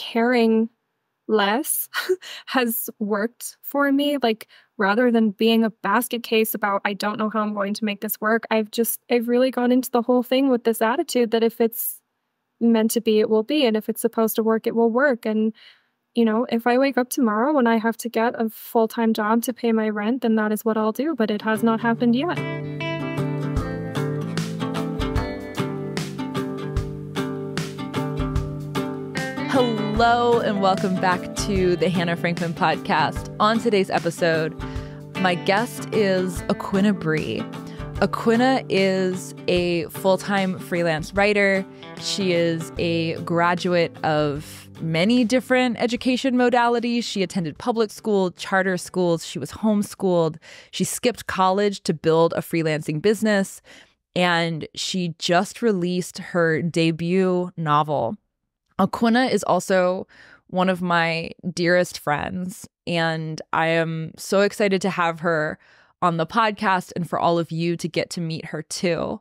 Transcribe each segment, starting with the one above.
caring less has worked for me. Like rather than being a basket case about I don't know how I'm going to make this work, I've just I've really gone into the whole thing with this attitude that if it's meant to be, it will be, and if it's supposed to work, it will work. And you know, if I wake up tomorrow and I have to get a full-time job to pay my rent, then that is what I'll do, but it has not happened yet. Hello, and welcome back to the Hannah Frankman podcast. On today's episode, my guest is Aquinnah Bree. Aquinnah is a full time freelance writer. She is a graduate of many different education modalities. She attended public school, charter schools, she was homeschooled, she skipped college to build a freelancing business, and she just released her debut novel. Aquinnah is also one of my dearest friends, and I am so excited to have her on the podcast and for all of you to get to meet her too.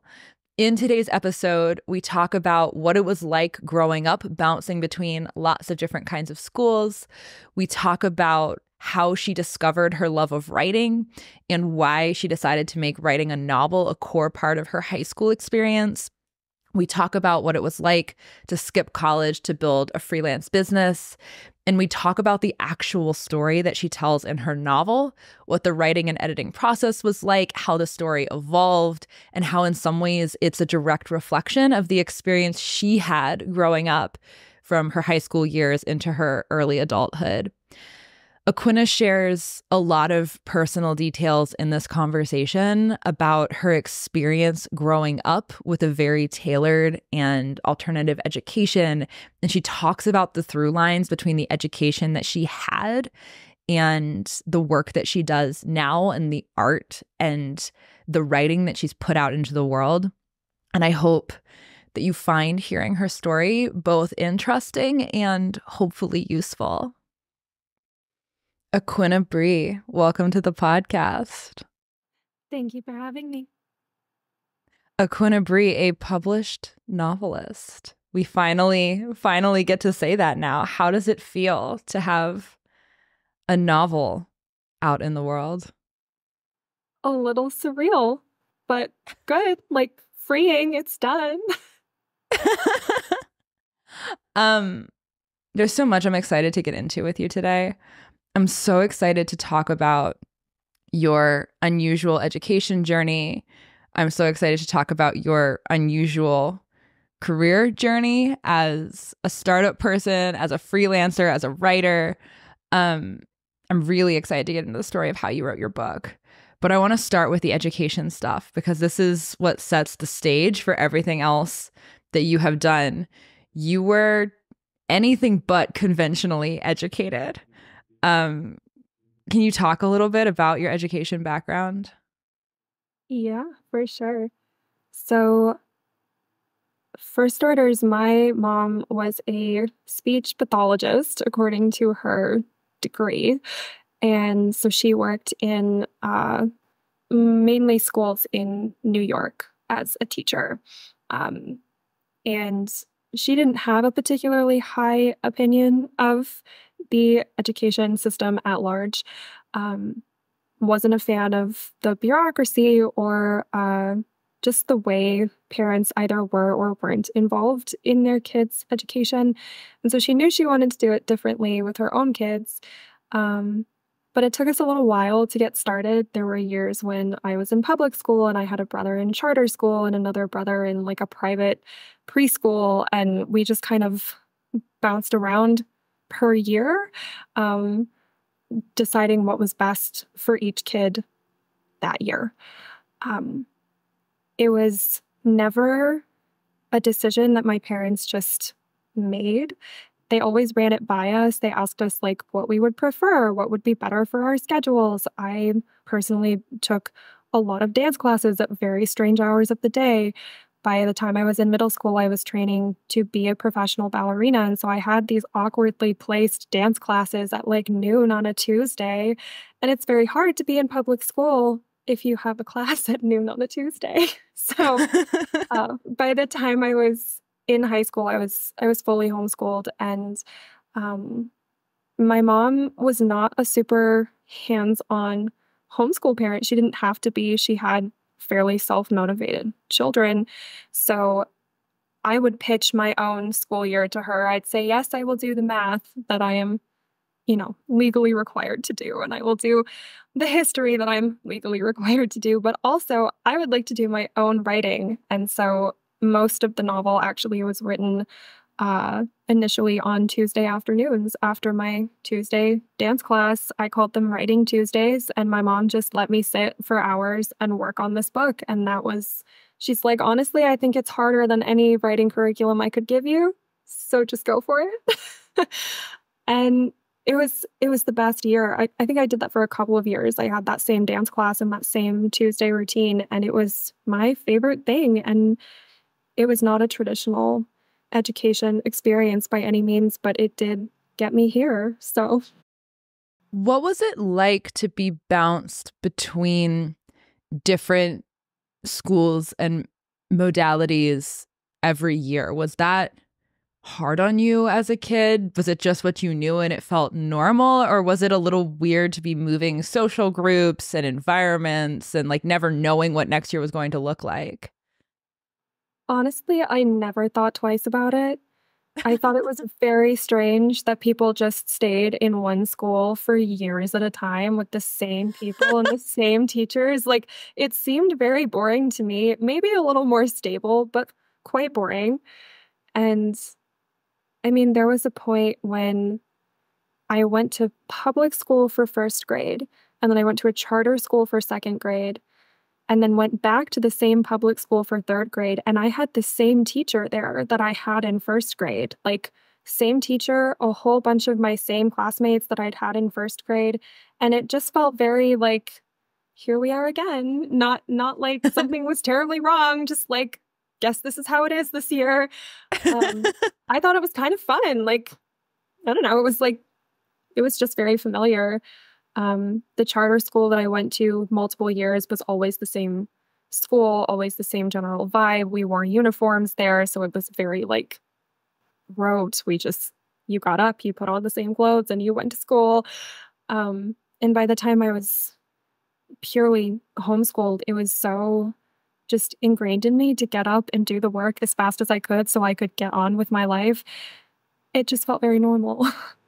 In today's episode, we talk about what it was like growing up, bouncing between lots of different kinds of schools. We talk about how she discovered her love of writing and why she decided to make writing a novel a core part of her high school experience. We talk about what it was like to skip college to build a freelance business. And we talk about the actual story that she tells in her novel, what the writing and editing process was like, how the story evolved, and how, in some ways, it's a direct reflection of the experience she had growing up from her high school years into her early adulthood. Aquinnah shares a lot of personal details in this conversation about her experience growing up with a very tailored and alternative education. And she talks about the through lines between the education that she had and the work that she does now and the art and the writing that she's put out into the world. And I hope that you find hearing her story both interesting and hopefully useful. Aquinnah Bree, welcome to the podcast. Thank you for having me. Aquinnah Bree, a published novelist. We finally, finally get to say that now. How does it feel to have a novel out in the world? A little surreal, but good. Like freeing. It's done. um, there's so much I'm excited to get into with you today. I'm so excited to talk about your unusual education journey. I'm so excited to talk about your unusual career journey as a startup person, as a freelancer, as a writer. Um, I'm really excited to get into the story of how you wrote your book. But I want to start with the education stuff because this is what sets the stage for everything else that you have done. You were anything but conventionally educated. Um, can you talk a little bit about your education background? Yeah, for sure. So, first orders, my mom was a speech pathologist, according to her degree. And so she worked in uh, mainly schools in New York as a teacher. Um, and she didn't have a particularly high opinion of the education system at large. Um, wasn't a fan of the bureaucracy or uh, just the way parents either were or weren't involved in their kids' education. And so she knew she wanted to do it differently with her own kids. Um, but it took us a little while to get started. There were years when I was in public school and I had a brother in charter school and another brother in like a private preschool. And we just kind of bounced around per year, um, deciding what was best for each kid that year. Um, it was never a decision that my parents just made. They always ran it by us. They asked us like what we would prefer, what would be better for our schedules. I personally took a lot of dance classes at very strange hours of the day by the time I was in middle school, I was training to be a professional ballerina. And so I had these awkwardly placed dance classes at like noon on a Tuesday. And it's very hard to be in public school if you have a class at noon on a Tuesday. So uh, by the time I was in high school, I was I was fully homeschooled, and Um, my mom was not a super hands on homeschool parent. She didn't have to be, she had fairly self motivated children. So I would pitch my own school year to her. I'd say, Yes, I will do the math that I am, you know, legally required to do. And I will do the history that I'm legally required to do. But also, I would like to do my own writing. And so most of the novel actually was written uh, initially on Tuesday afternoons after my Tuesday dance class. I called them Writing Tuesdays, and my mom just let me sit for hours and work on this book. And that was, she's like, honestly, I think it's harder than any writing curriculum I could give you. So just go for it. and it was it was the best year. I, I think I did that for a couple of years. I had that same dance class and that same Tuesday routine, and it was my favorite thing. And it was not a traditional education experience by any means, but it did get me here. So, what was it like to be bounced between different schools and modalities every year? Was that hard on you as a kid? Was it just what you knew and it felt normal? Or was it a little weird to be moving social groups and environments and like never knowing what next year was going to look like? Honestly, I never thought twice about it. I thought it was very strange that people just stayed in one school for years at a time with the same people and the same teachers. Like, it seemed very boring to me, maybe a little more stable, but quite boring. And I mean, there was a point when I went to public school for first grade, and then I went to a charter school for second grade, and then went back to the same public school for third grade. And I had the same teacher there that I had in first grade. Like, same teacher, a whole bunch of my same classmates that I'd had in first grade. And it just felt very like, here we are again. Not not like something was terribly wrong, just like, guess this is how it is this year. Um, I thought it was kind of fun. Like, I don't know, it was like, it was just very familiar. Um, the charter school that I went to multiple years was always the same school, always the same general vibe. We wore uniforms there, so it was very like rote. We just you got up, you put on the same clothes, and you went to school. Um, and by the time I was purely homeschooled, it was so just ingrained in me to get up and do the work as fast as I could so I could get on with my life. It just felt very normal.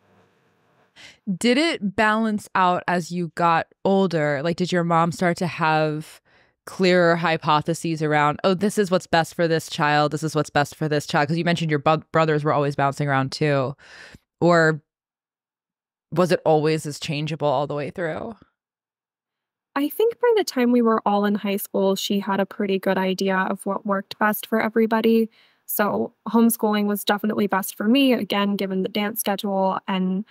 Did it balance out as you got older? Like, did your mom start to have clearer hypotheses around, oh, this is what's best for this child, this is what's best for this child? Because you mentioned your brothers were always bouncing around too. Or was it always as changeable all the way through? I think by the time we were all in high school, she had a pretty good idea of what worked best for everybody. So, homeschooling was definitely best for me, again, given the dance schedule and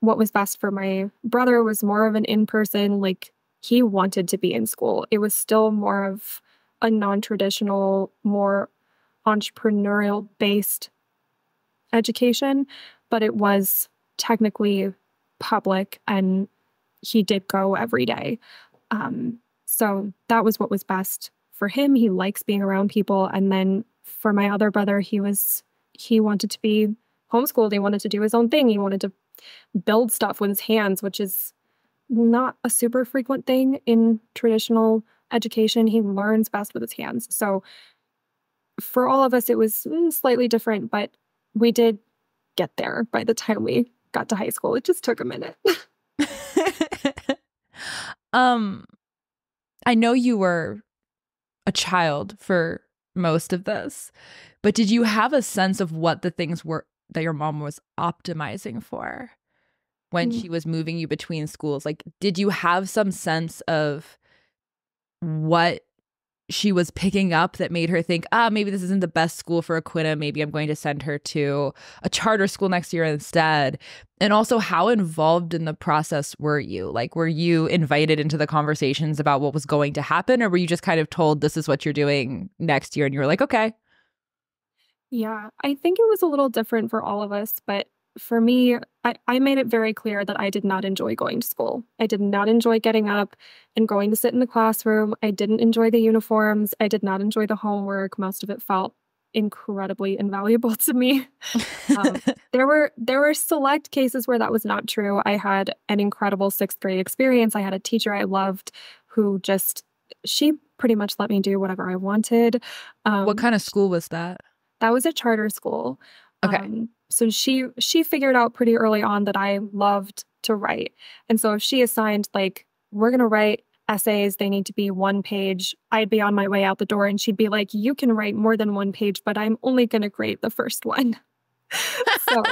what was best for my brother was more of an in person, like he wanted to be in school. It was still more of a non traditional, more entrepreneurial based education, but it was technically public and he did go every day. Um, so that was what was best for him. He likes being around people. And then for my other brother, he was, he wanted to be homeschooled. He wanted to do his own thing. He wanted to build stuff with his hands, which is not a super frequent thing in traditional education. He learns best with his hands. So for all of us, it was mm, slightly different, but we did get there by the time we got to high school. It just took a minute. um, I know you were a child for most of this, but did you have a sense of what the things were that your mom was optimizing for when mm. she was moving you between schools? Like, did you have some sense of what she was picking up that made her think, ah, maybe this isn't the best school for Aquinnah Maybe I'm going to send her to a charter school next year instead. And also, how involved in the process were you? Like, were you invited into the conversations about what was going to happen, or were you just kind of told this is what you're doing next year and you were like, okay? Yeah, I think it was a little different for all of us, but for me, I, I made it very clear that I did not enjoy going to school. I did not enjoy getting up and going to sit in the classroom. I didn't enjoy the uniforms. I did not enjoy the homework. Most of it felt incredibly invaluable to me. Um, there were there were select cases where that was not true. I had an incredible sixth grade experience. I had a teacher I loved who just she pretty much let me do whatever I wanted. Um, what kind of school was that? That was a charter school. Okay. Um, so she she figured out pretty early on that I loved to write. And so if she assigned like we're going to write essays, they need to be one page. I'd be on my way out the door and she'd be like, "You can write more than one page, but I'm only going to grade the first one." so,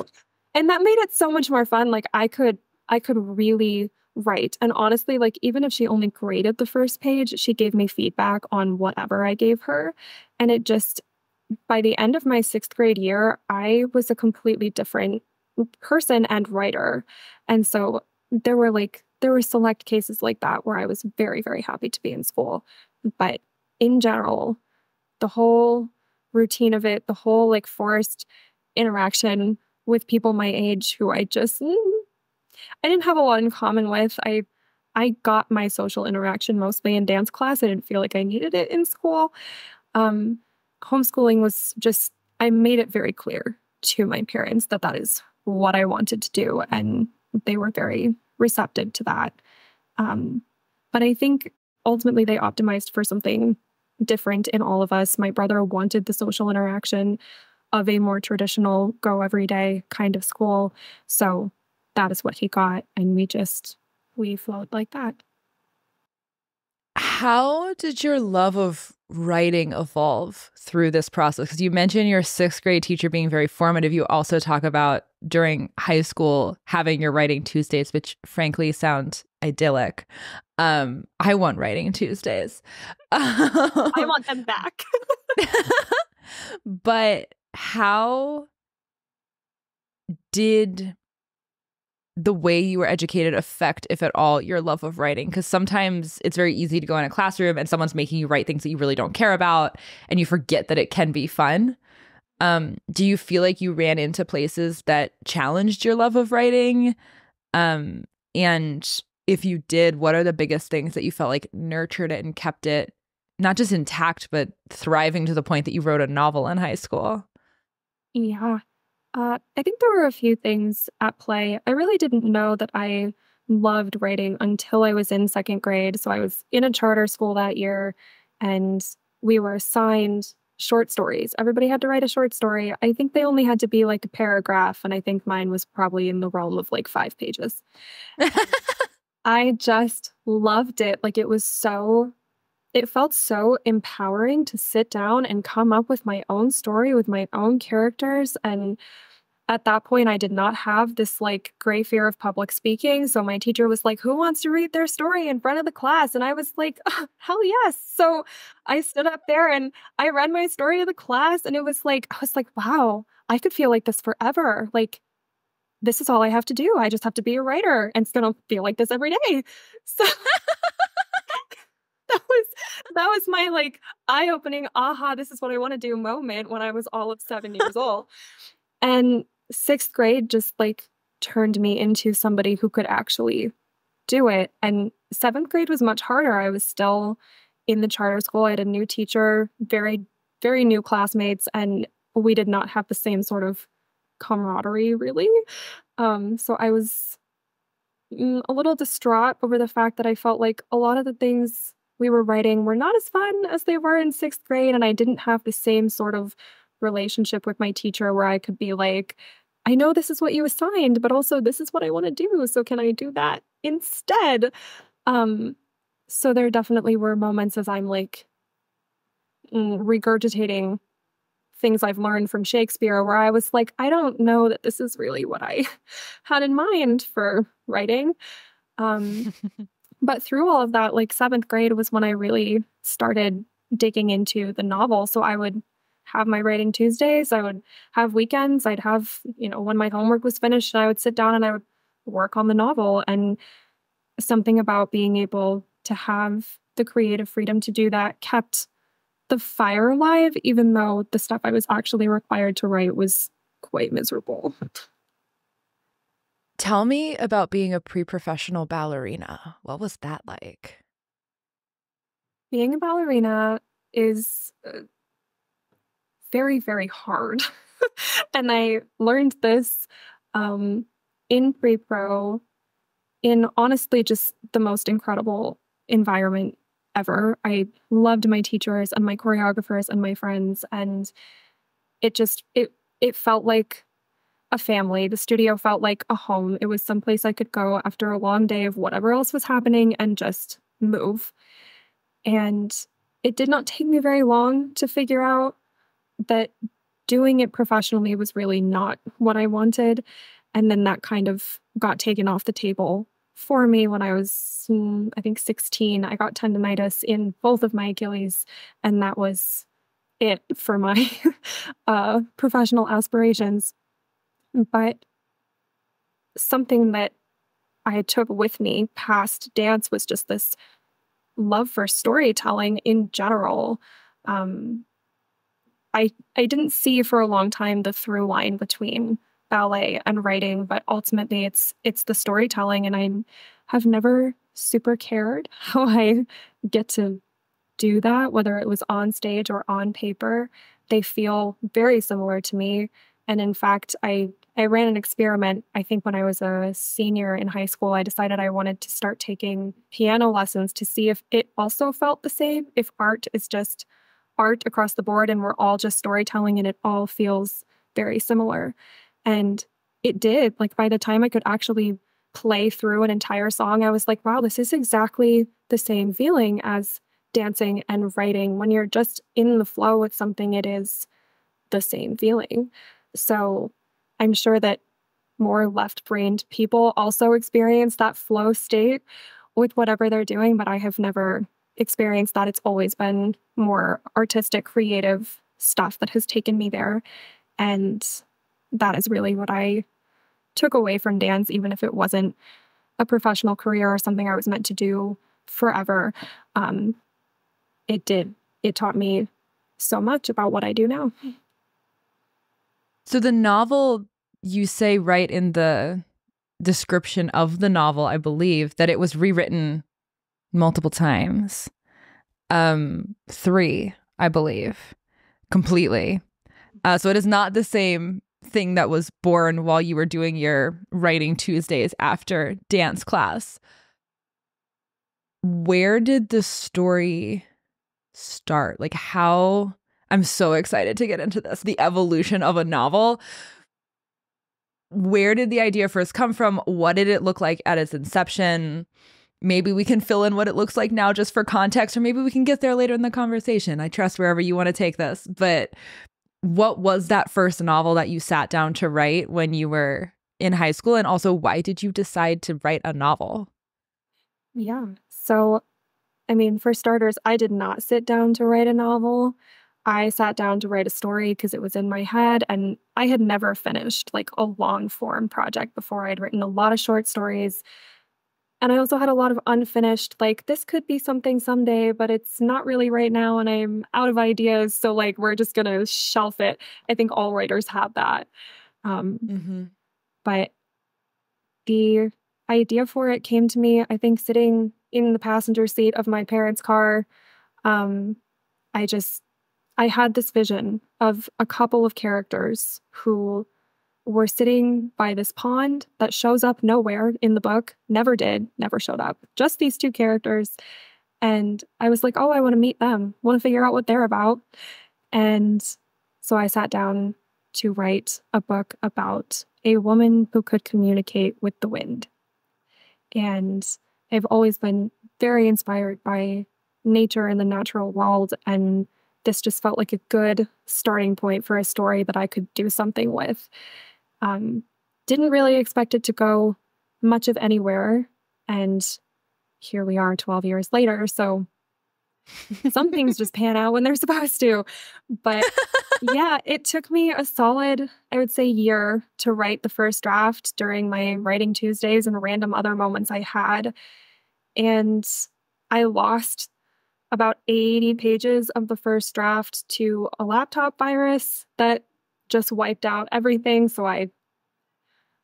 and that made it so much more fun. Like I could I could really write. And honestly, like even if she only graded the first page, she gave me feedback on whatever I gave her. And it just by the end of my 6th grade year, I was a completely different person and writer. And so there were like there were select cases like that where I was very very happy to be in school. But in general, the whole routine of it, the whole like forced interaction with people my age who I just mm, I didn't have a lot in common with. I I got my social interaction mostly in dance class. I didn't feel like I needed it in school. Um, homeschooling was just I made it very clear to my parents that that is what I wanted to do, and they were very receptive to that. Um, but I think ultimately they optimized for something different in all of us. My brother wanted the social interaction of a more traditional go every day kind of school. So that is what he got. And we just, we flowed like that. How did your love of writing evolve through this process? Because you mentioned your sixth grade teacher being very formative. You also talk about during high school having your writing Tuesdays, which frankly sound idyllic. Um, I want writing Tuesdays. I want them back. but how did the way you were educated affect, if at all, your love of writing? Because sometimes it's very easy to go in a classroom and someone's making you write things that you really don't care about and you forget that it can be fun. Um, do you feel like you ran into places that challenged your love of writing? Um, and if you did, what are the biggest things that you felt like nurtured it and kept it not just intact, but thriving to the point that you wrote a novel in high school? Yeah. Uh, I think there were a few things at play. I really didn't know that I loved writing until I was in second grade. So I was in a charter school that year and we were assigned short stories. Everybody had to write a short story. I think they only had to be like a paragraph. And I think mine was probably in the realm of like five pages. I just loved it. Like it was so it felt so empowering to sit down and come up with my own story with my own characters and at that point i did not have this like gray fear of public speaking so my teacher was like who wants to read their story in front of the class? And i was like oh, hell yes. So i stood up there and i read my story to the class and it was like i was like wow i could feel like this forever. Like this is all i have to do. I just have to be a writer and it's gonna feel like this every day. So that was that was my like eye-opening aha this is what i want to do moment when i was all of seven years old. And sixth grade just like turned me into somebody who could actually do it. And seventh grade was much harder. I was still in the charter school. I had a new teacher very very new classmates and we did not have the same sort of camaraderie really. Um so i was mm, a little distraught over the fact that I felt like a lot of the things we were writing we were not as fun as they were in sixth grade. And I didn't have the same sort of relationship with my teacher where I could be like, I know this is what you assigned, but also this is what I want to do. So can I do that instead? Um, so there definitely were moments as I'm like mm, regurgitating things I've learned from Shakespeare where I was like, I don't know that this is really what I had in mind for writing. Um, but through all of that, like seventh grade was when I really started digging into the novel. So I would have my writing Tuesdays, I would have weekends, I'd have, you know, when my homework was finished, and I would sit down and I would work on the novel. And something about being able to have the creative freedom to do that kept the fire alive, even though the stuff I was actually required to write was quite miserable. Tell me about being a pre professional ballerina. What was that like? Being a ballerina is uh, very, very hard. and I learned this um, in pre pro in honestly just the most incredible environment ever. I loved my teachers and my choreographers and my friends and it just it it felt like a family. The studio felt like a home. It was someplace I could go after a long day of whatever else was happening and just move. And it did not take me very long to figure out that doing it professionally was really not what I wanted. And then that kind of got taken off the table for me when I was, mm, I think, 16. I got tendonitis in both of my Achilles, and that was it for my uh, professional aspirations. But something that I took with me past dance was just this love for storytelling in general. Um, I I didn't see for a long time the through line between ballet and writing, but ultimately it's it's the storytelling, and I have never super cared how I get to do that, whether it was on stage or on paper. They feel very similar to me. And in fact, I I ran an experiment. I think when I was a senior in high school, I decided I wanted to start taking piano lessons to see if it also felt the same, if art is just art across the board and we're all just storytelling and it all feels very similar. And it did. Like by the time I could actually play through an entire song, I was like, wow, this is exactly the same feeling as dancing and writing. When you're just in the flow with something, it is the same feeling. So I'm sure that more left brained people also experience that flow state with whatever they're doing, but I have never experienced that. It's always been more artistic, creative stuff that has taken me there. And that is really what I took away from dance, even if it wasn't a professional career or something I was meant to do forever. Um, it did, it taught me so much about what I do now. So the novel, you say right in the description of the novel, I believe, that it was rewritten multiple times. Um, three, I believe, completely. Uh, so it is not the same thing that was born while you were doing your writing Tuesdays after dance class. Where did the story start? Like, how? I'm so excited to get into this the evolution of a novel. Where did the idea first come from? What did it look like at its inception? Maybe we can fill in what it looks like now just for context, or maybe we can get there later in the conversation. I trust wherever you want to take this. But what was that first novel that you sat down to write when you were in high school? And also, why did you decide to write a novel? Yeah. So I mean, for starters, I did not sit down to write a novel. I sat down to write a story because it was in my head, and I had never finished like a long form project before. I'd written a lot of short stories, and I also had a lot of unfinished, like, this could be something someday, but it's not really right now, and I'm out of ideas. So, like, we're just going to shelf it. I think all writers have that. Um, mm-hmm. But the idea for it came to me, I think, sitting in the passenger seat of my parents' car. Um, I just, I had this vision of a couple of characters who were sitting by this pond that shows up nowhere in the book, never did, never showed up. Just these two characters. And I was like, oh, I want to meet them, want to figure out what they're about. And so I sat down to write a book about a woman who could communicate with the wind. And I've always been very inspired by nature and the natural world. And this just felt like a good starting point for a story that I could do something with. Um, didn't really expect it to go much of anywhere. And here we are 12 years later. So some things just pan out when they're supposed to. But yeah, it took me a solid, I would say, year to write the first draft during my writing Tuesdays and random other moments I had. And I lost about 80 pages of the first draft to a laptop virus that just wiped out everything. So I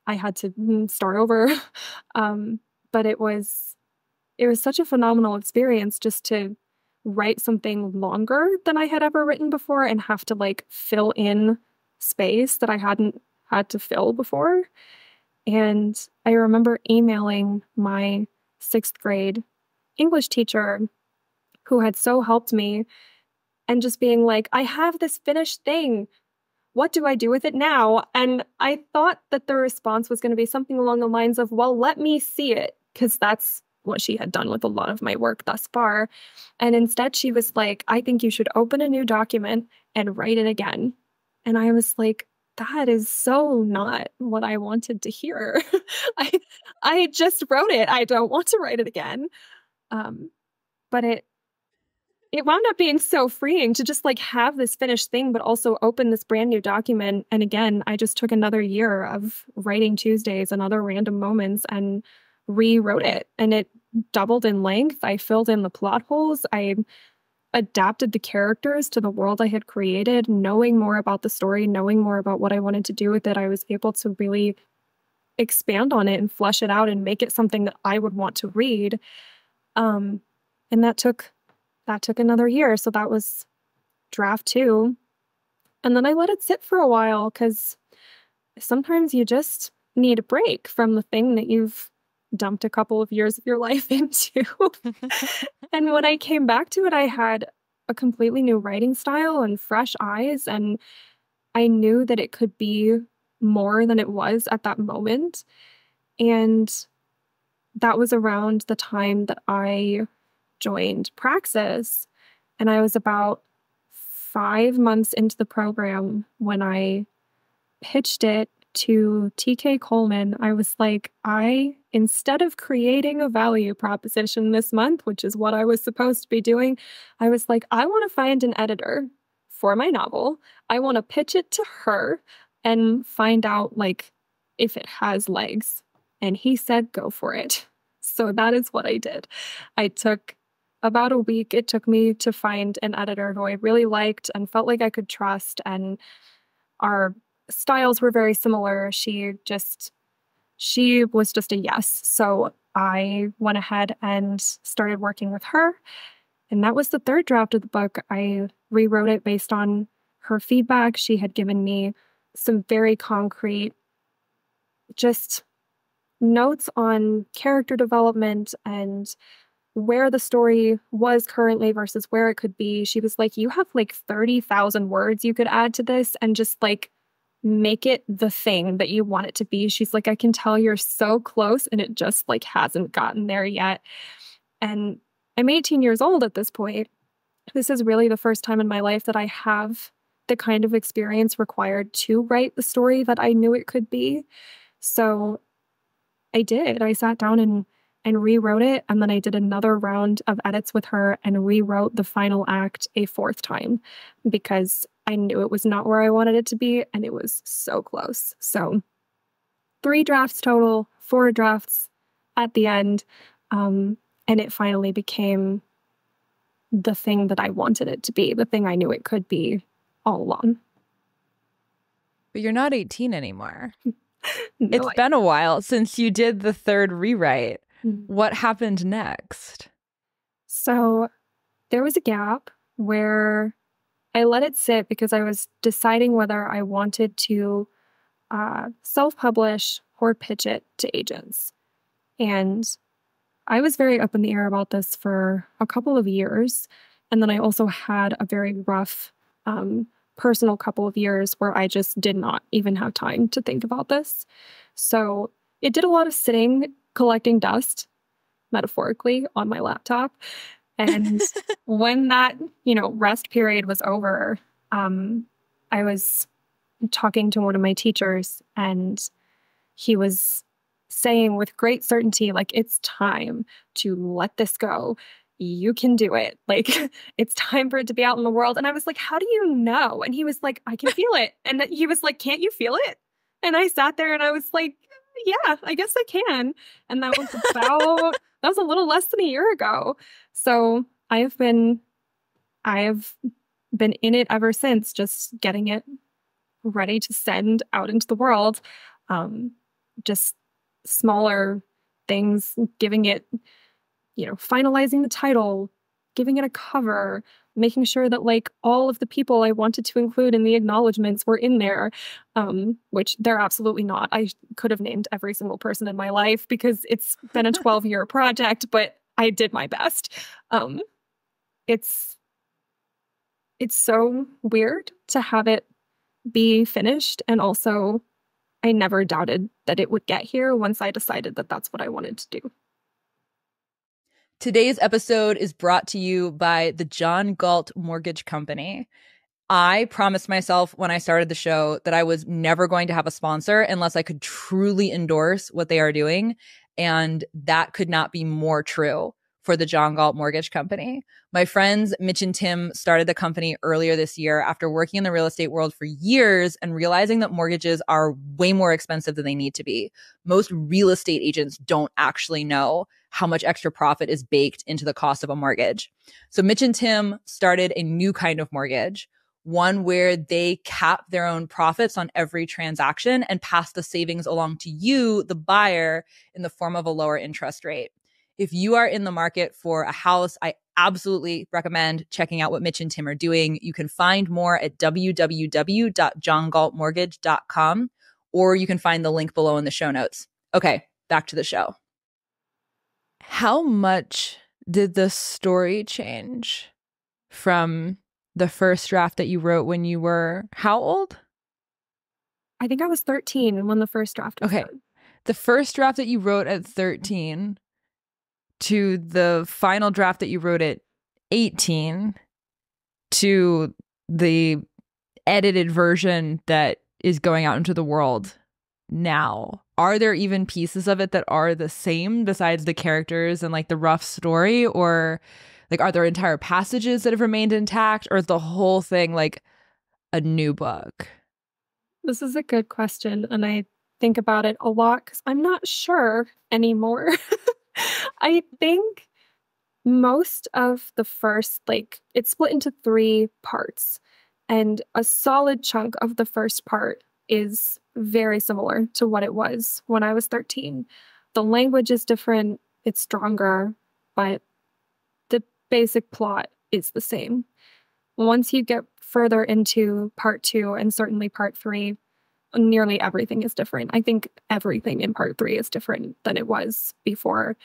I had to mm, start over. Um, but it was it was such a phenomenal experience just to write something longer than I had ever written before and have to like fill in space that I hadn't had to fill before. And I remember emailing my sixth grade English teacher who had so helped me and just being like, I have this finished thing. What do I do with it now? And I thought that the response was going to be something along the lines of, Well, let me see it, because that's what she had done with a lot of my work thus far. And instead, she was like, I think you should open a new document and write it again. And I was like, that is so not what I wanted to hear. I I just wrote it. I don't want to write it again. Um, but it it wound up being so freeing to just like have this finished thing, but also open this brand new document. And again, I just took another year of writing Tuesdays and other random moments and rewrote it. And it doubled in length. I filled in the plot holes. I adapted the characters to the world I had created, knowing more about the story, knowing more about what I wanted to do with it, I was able to really expand on it and flesh it out and make it something that I would want to read. Um, and that took that took another year. So that was draft two. And then I let it sit for a while because sometimes you just need a break from the thing that you've dumped a couple of years of your life into. and when I came back to it, I had a completely new writing style and fresh eyes. And I knew that it could be more than it was at that moment. And that was around the time that I joined Praxis. And I was about five months into the program when I pitched it to TK Coleman. I was like, I instead of creating a value proposition this month, which is what I was supposed to be doing, I was like, I want to find an editor for my novel. I want to pitch it to her and find out like if it has legs. And he said, go for it. So that is what I did. I took about a week it took me to find an editor who I really liked and felt like I could trust. And our styles were very similar. She just she was just a yes. So I went ahead and started working with her. And that was the third draft of the book. I rewrote it based on her feedback. She had given me some very concrete, just notes on character development and where the story was currently versus where it could be. She was like, You have like 30,000 words you could add to this and just like make it the thing that you want it to be. She's like, I can tell you're so close and it just like hasn't gotten there yet. And I'm 18 years old at this point. This is really the first time in my life that I have the kind of experience required to write the story that I knew it could be. So I did. I sat down and and rewrote it and then I did another round of edits with her and rewrote the final act a fourth time because I knew it was not where I wanted it to be, and it was so close. So, three drafts total, four drafts at the end, um, and it finally became the thing that I wanted it to be, the thing I knew it could be all along. But you're not 18 anymore. no, it's I- been a while since you did the third rewrite. Mm-hmm. What happened next? So there was a gap where I let it sit because I was deciding whether I wanted to uh, self publish or pitch it to agents. And I was very up in the air about this for a couple of years. And then I also had a very rough um, personal couple of years where I just did not even have time to think about this. So it did a lot of sitting, collecting dust, metaphorically, on my laptop. And when that, you know, rest period was over, um, I was talking to one of my teachers and he was saying with great certainty, like, it's time to let this go. You can do it. Like, it's time for it to be out in the world. And I was like, How do you know? And he was like, I can feel it. And he was like, Can't you feel it? And I sat there and I was like, Yeah, I guess I can. And that was about that was a little less than a year ago. So I have been, I have been in it ever since, just getting it ready to send out into the world. Um, just smaller things, giving it, you know, finalizing the title, giving it a cover, making sure that like all of the people I wanted to include in the acknowledgments were in there, um, which they're absolutely not. I could have named every single person in my life because it's been a 12 year project, but I did my best. Um, it's it's so weird to have it be finished and also I never doubted that it would get here once I decided that that's what I wanted to do. Today's episode is brought to you by the John Galt Mortgage Company. I promised myself when I started the show that I was never going to have a sponsor unless I could truly endorse what they are doing. And that could not be more true for the John Galt Mortgage Company. My friends Mitch and Tim started the company earlier this year after working in the real estate world for years and realizing that mortgages are way more expensive than they need to be. Most real estate agents don't actually know how much extra profit is baked into the cost of a mortgage. So Mitch and Tim started a new kind of mortgage, one where they cap their own profits on every transaction and pass the savings along to you, the buyer, in the form of a lower interest rate. If you are in the market for a house, I absolutely recommend checking out what Mitch and Tim are doing. You can find more at www.johngaltmortgage.com or you can find the link below in the show notes. Okay, back to the show. How much did the story change from the first draft that you wrote when you were how old? I think I was 13 when the first draft Okay. Done. The first draft that you wrote at 13 to the final draft that you wrote at 18 to the edited version that is going out into the world now. Are there even pieces of it that are the same besides the characters and like the rough story? Or like are there entire passages that have remained intact? Or is the whole thing like a new book? This is a good question and i think about it a lot because i'm not sure anymore i think most of the first like it's split into three parts and a solid chunk of the first part is very similar to what it was when I was 13. The language is different, it's stronger, but the basic plot is the same. Once you get further into part two and certainly part three, nearly everything is different. I think everything in part three is different than it was before.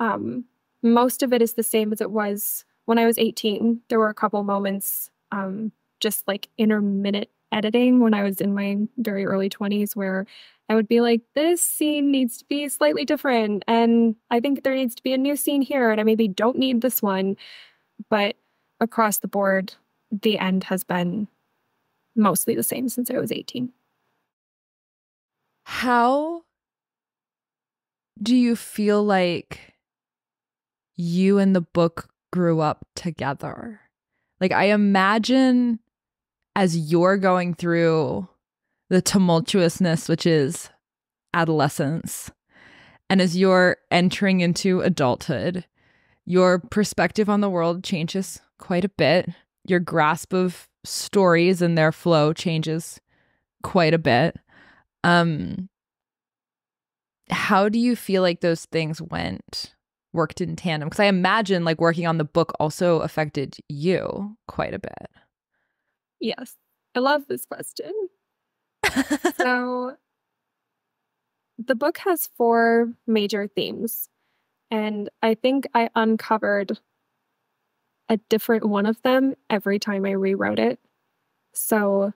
Um, most of it is the same as it was when I was 18. There were a couple moments, um, just like intermittent editing when I was in my very early 20s where I would be like, this scene needs to be slightly different. And I think there needs to be a new scene here. And I maybe don't need this one. But across the board, the end has been mostly the same since I was 18. How do you feel like you and the book grew up together? Like, I imagine as you're going through the tumultuousness, which is adolescence, and as you're entering into adulthood, your perspective on the world changes quite a bit. Your grasp of stories and their flow changes quite a bit. Um, how do you feel like those things went worked in tandem? Because I imagine like working on the book also affected you quite a bit. Yes, I love this question. so, the book has four major themes, and I think I uncovered a different one of them every time I rewrote it. So,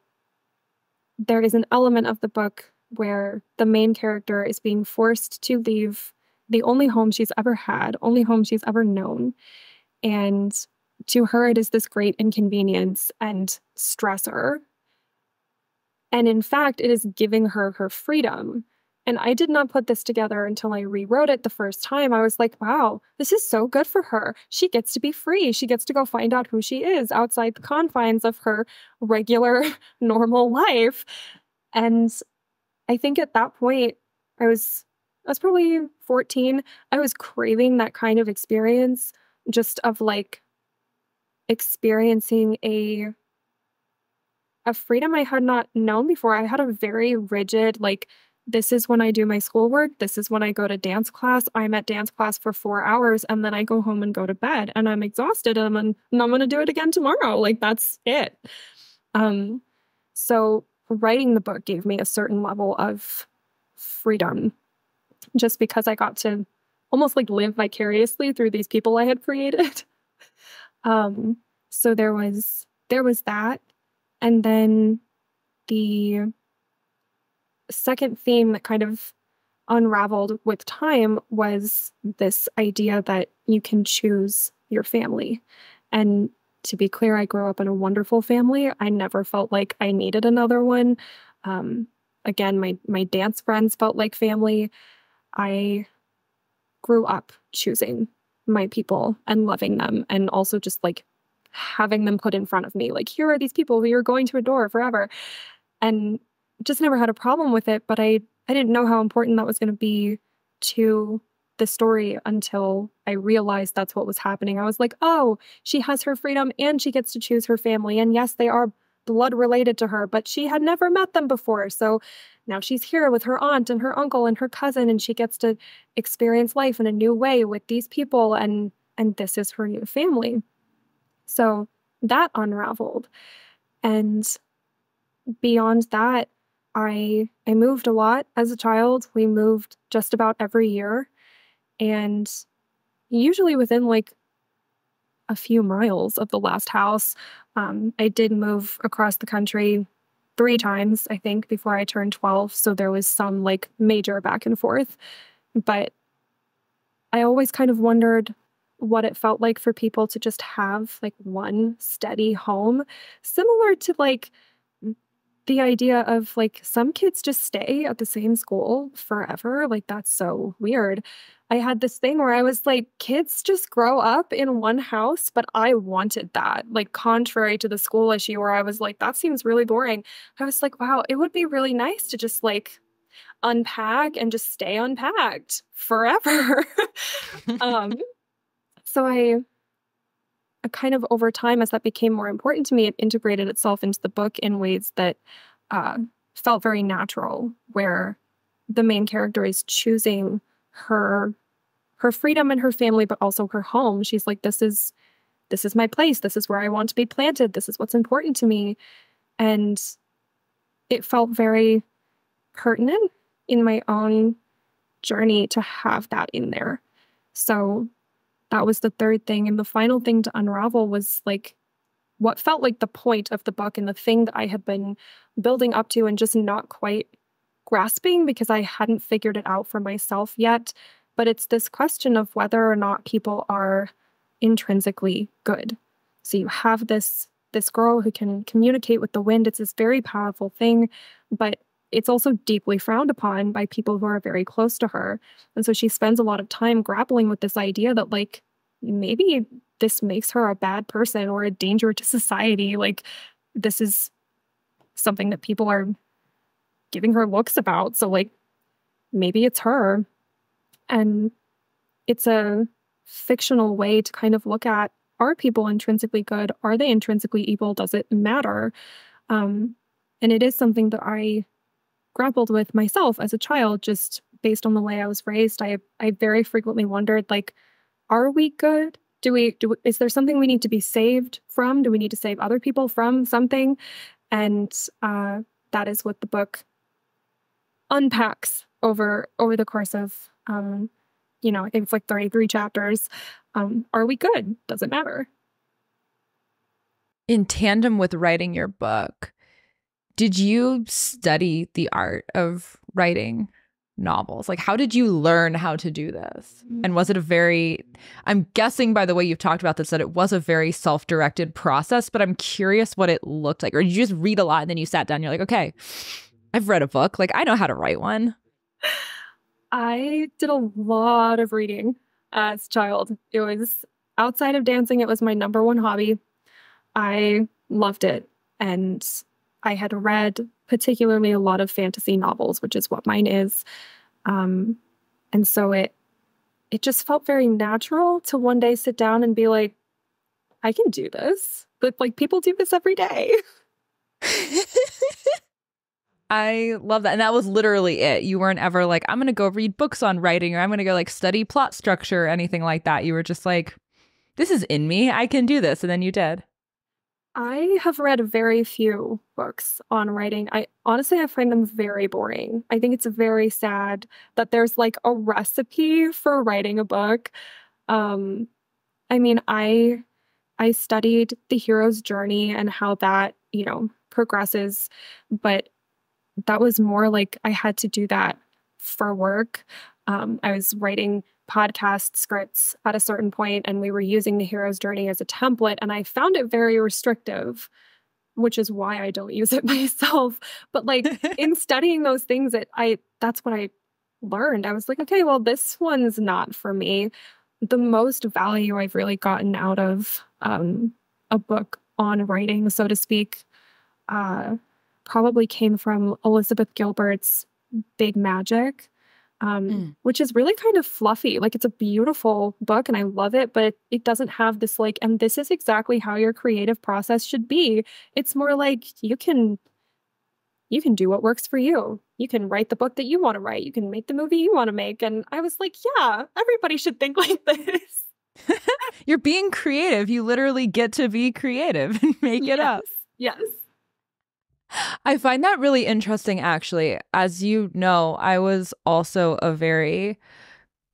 there is an element of the book where the main character is being forced to leave the only home she's ever had, only home she's ever known. And to her, it is this great inconvenience and stressor. And in fact, it is giving her her freedom. And I did not put this together until I rewrote it the first time. I was like, wow, this is so good for her. She gets to be free. She gets to go find out who she is outside the confines of her regular, normal life. And I think at that point, I was I was probably 14. I was craving that kind of experience just of like experiencing a a freedom I had not known before. I had a very rigid, like this is when I do my schoolwork. This is when I go to dance class. I'm at dance class for four hours and then I go home and go to bed and I'm exhausted and I'm, and I'm going to do it again tomorrow. Like that's it. Um, so writing the book gave me a certain level of freedom just because I got to almost like live vicariously through these people I had created. um, so there was there was that. And then the second theme that kind of unraveled with time was this idea that you can choose your family. And to be clear, I grew up in a wonderful family. I never felt like I needed another one. Um, again, my my dance friends felt like family. I grew up choosing my people and loving them, and also just like having them put in front of me. Like, here are these people who you're going to adore forever, and just never had a problem with it, but I I didn't know how important that was going to be to the story until I realized that's what was happening. I was like, "Oh, she has her freedom and she gets to choose her family. And yes, they are blood related to her, but she had never met them before. So now she's here with her aunt and her uncle and her cousin and she gets to experience life in a new way with these people and and this is her new family." So that unraveled. And beyond that, I I moved a lot as a child. We moved just about every year and usually within like a few miles of the last house. Um, I did move across the country three times, I think, before I turned 12. So there was some like major back and forth. But I always kind of wondered what it felt like for people to just have like one steady home, similar to like the idea of like some kids just stay at the same school forever, like that's so weird. I had this thing where I was like, kids just grow up in one house, but I wanted that. Like, contrary to the school issue where I was like, that seems really boring. I was like, wow, it would be really nice to just like unpack and just stay unpacked forever. um, so I kind of over time, as that became more important to me, it integrated itself into the book in ways that uh, felt very natural, where the main character is choosing her her freedom and her family, but also her home. She's like, this is this is my place. This is where I want to be planted. This is what's important to me. And it felt very pertinent in my own journey to have that in there. So that was the third thing. And the final thing to unravel was like what felt like the point of the book and the thing that I had been building up to and just not quite grasping because I hadn't figured it out for myself yet. But it's this question of whether or not people are intrinsically good. So you have this this girl who can communicate with the wind. It's this very powerful thing, but it's also deeply frowned upon by people who are very close to her. And so she spends a lot of time grappling with this idea that, like, maybe this makes her a bad person or a danger to society. Like, this is something that people are giving her looks about. So, like, maybe it's her. And it's a fictional way to kind of look at are people intrinsically good? Are they intrinsically evil? Does it matter? Um, and it is something that I grappled with myself as a child, just based on the way I was raised. I I very frequently wondered, like, are we good? Do we do? Is there something we need to be saved from? Do we need to save other people from something? And uh, that is what the book unpacks over over the course of um, you know, it's like 33 chapters. Um, are we good? Does it matter? In tandem with writing your book, did you study the art of writing novels? Like, how did you learn how to do this? Mm. And was it a very, I'm guessing by the way you've talked about this, that it was a very self directed process, but I'm curious what it looked like. Or did you just read a lot and then you sat down, you're like, okay, I've read a book. Like, I know how to write one. I did a lot of reading as a child. It was outside of dancing, it was my number one hobby. I loved it. And I had read particularly a lot of fantasy novels, which is what mine is. Um, and so it it just felt very natural to one day sit down and be like, I can do this. But like people do this every day. I love that. And that was literally it. You weren't ever like, I'm going to go read books on writing or I'm going to go like study plot structure or anything like that. You were just like, this is in me. I can do this. And then you did. I have read very few books on writing. I honestly I find them very boring. I think it's very sad that there's like a recipe for writing a book. Um I mean, I I studied the hero's journey and how that, you know, progresses, but that was more like I had to do that for work. Um, I was writing podcast scripts at a certain point and we were using the hero's journey as a template and i found it very restrictive which is why i don't use it myself. But like in studying those things that i that's what i learned. I was like okay well this one's not for me. The most value i've really gotten out of um, a book on writing so to speak uh, probably came from elizabeth gilbert's big magic um, mm. which is really kind of fluffy. Like it's a beautiful book and I love it, but it doesn't have this like, and this is exactly how your creative process should be. It's more like you can you can do what works for you. You can write the book that you want to write. You can make the movie you want to make. And I was like, yeah, everybody should think like this. You're being creative. You literally get to be creative and make yes. it up. Yes. I find that really interesting, actually. As you know, I was also a very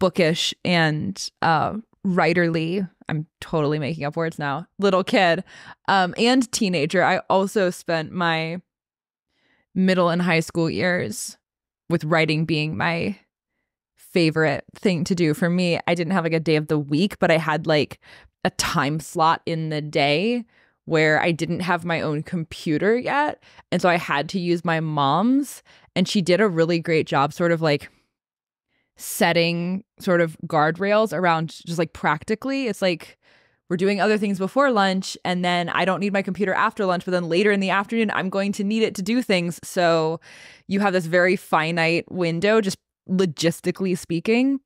bookish and uh, writerly, I'm totally making up words now, little kid um, and teenager. I also spent my middle and high school years with writing being my favorite thing to do. For me, I didn't have like a day of the week, but I had like a time slot in the day where I didn't have my own computer yet. And so I had to use my mom's. And she did a really great job, sort of like setting sort of guardrails around just like practically. It's like we're doing other things before lunch, and then I don't need my computer after lunch, but then later in the afternoon, I'm going to need it to do things. So you have this very finite window, just logistically speaking,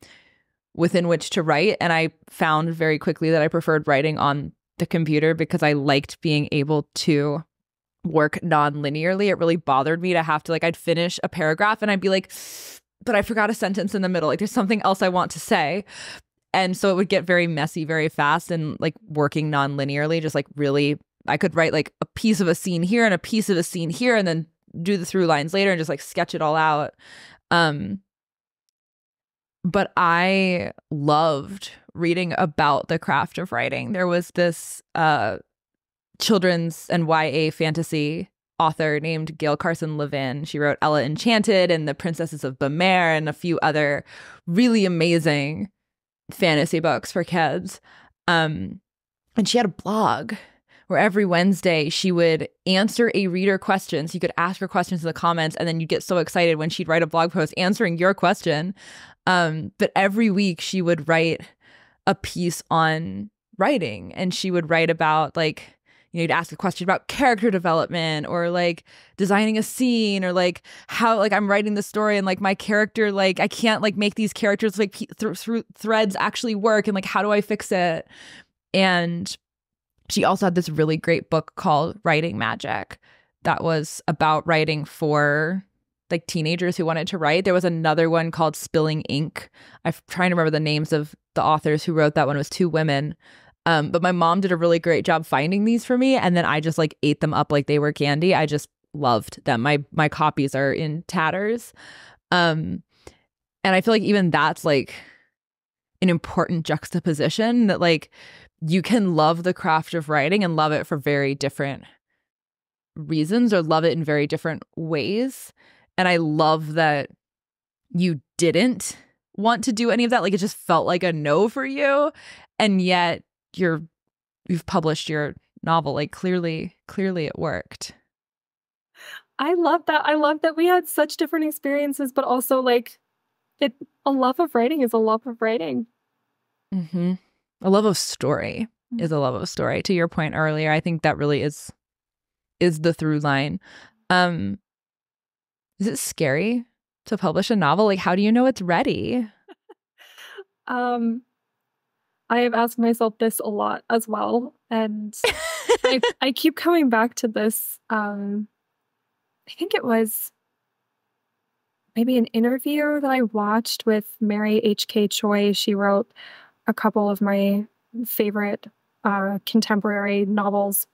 within which to write. And I found very quickly that I preferred writing on the computer because I liked being able to work non-linearly. It really bothered me to have to like I'd finish a paragraph and I'd be like, but I forgot a sentence in the middle. Like there's something else I want to say. And so it would get very messy very fast and like working non-linearly, just like really I could write like a piece of a scene here and a piece of a scene here and then do the through lines later and just like sketch it all out. Um but I loved reading about the craft of writing. There was this uh, children's and YA fantasy author named Gail Carson Levine. She wrote Ella Enchanted and The Princesses of Bamarre and a few other really amazing fantasy books for kids. Um, and she had a blog where every Wednesday she would answer a reader question. So you could ask her questions in the comments, and then you'd get so excited when she'd write a blog post answering your question. Um, but every week she would write a piece on writing and she would write about like you know, you'd ask a question about character development or like designing a scene or like how like I'm writing the story and like my character like I can't like make these characters like th- th- threads actually work and like how do I fix it? And she also had this really great book called Writing Magic that was about writing for like teenagers who wanted to write. There was another one called Spilling Ink. I'm trying to remember the names of the authors who wrote that one. It was two women. Um, but my mom did a really great job finding these for me, and then I just like ate them up like they were candy. I just loved them. My my copies are in tatters. Um, and I feel like even that's like an important juxtaposition that like you can love the craft of writing and love it for very different reasons or love it in very different ways. And I love that you didn't want to do any of that. Like it just felt like a no for you. And yet you're you've published your novel. Like clearly, clearly it worked. I love that. I love that we had such different experiences, but also like it a love of writing is a love of writing. Mm-hmm. A love of story mm-hmm. is a love of story. To your point earlier, I think that really is is the through line. Um is it scary to publish a novel? Like, how do you know it's ready? um, I have asked myself this a lot as well, and I, I keep coming back to this. Um, I think it was maybe an interview that I watched with Mary H.K. Choi. She wrote a couple of my favorite uh, contemporary novels.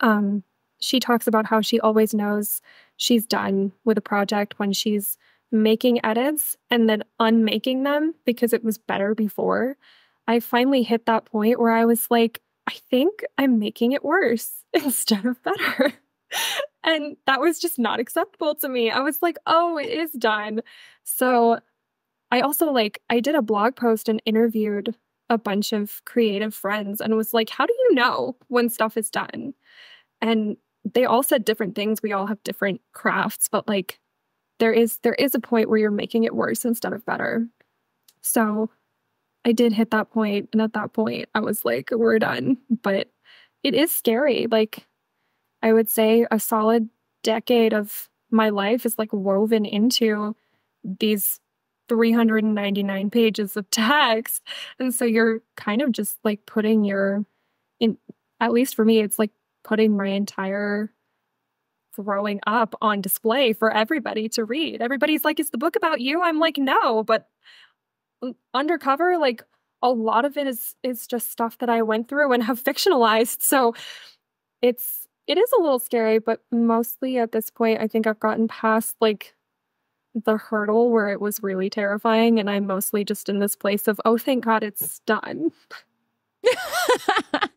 Um, she talks about how she always knows she's done with a project when she's making edits and then unmaking them because it was better before. I finally hit that point where I was like, I think I'm making it worse instead of better. and that was just not acceptable to me. I was like, oh, it is done. So I also like, I did a blog post and interviewed a bunch of creative friends and was like, how do you know when stuff is done? And they all said different things. We all have different crafts, but like there is there is a point where you're making it worse instead of better. So I did hit that point and at that point I was like, we're done. But it is scary. Like I would say a solid decade of my life is like woven into these 399 pages of text. And so you're kind of just like putting your in at least for me it's like putting my entire growing up on display for everybody to read. Everybody's like, is the book about you? I'm like, no, but mm, undercover, like a lot of it is is just stuff that I went through and have fictionalized. So it's it is a little scary, but mostly at this point, I think I've gotten past like the hurdle where it was really terrifying. And I'm mostly just in this place of, oh, thank God it's done.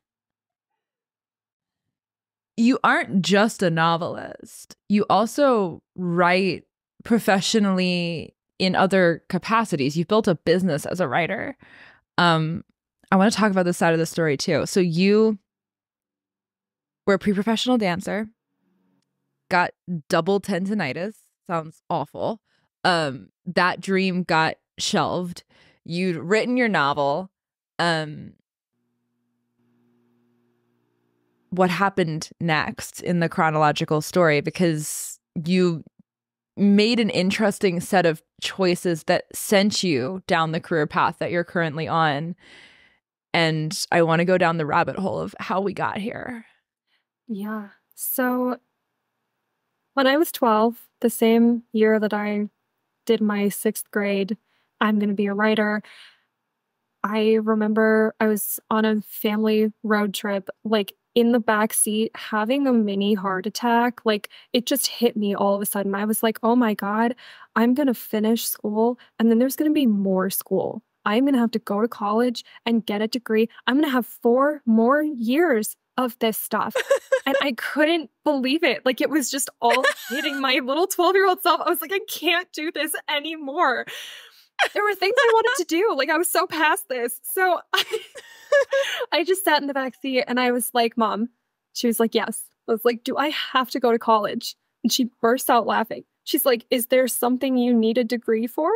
you aren't just a novelist, you also write professionally in other capacities. You've built a business as a writer. Um, I want to talk about this side of the story too. So you were a pre-professional dancer, got double tendonitis. Sounds awful. Um, that dream got shelved. You'd written your novel. Um, what happened next in the chronological story because you made an interesting set of choices that sent you down the career path that you're currently on. And I want to go down the rabbit hole of how we got here. Yeah. So when I was 12, the same year that I did my sixth grade, I'm going to be a writer. I remember I was on a family road trip, like in the back seat having a mini heart attack. Like it just hit me all of a sudden. I was like oh my god i'm going to finish school and then there's going to be more school. I'm going to have to go to college and get a degree. I'm going to have four more years of this stuff and i couldn't believe it like it was just all hitting my little 12 year old self i was like i can't do this anymore there were things i wanted to do like i was so past this so I, I just sat in the back seat and I was like, Mom, she was like, Yes. I was like, Do I have to go to college? And she burst out laughing. She's like, Is there something you need a degree for?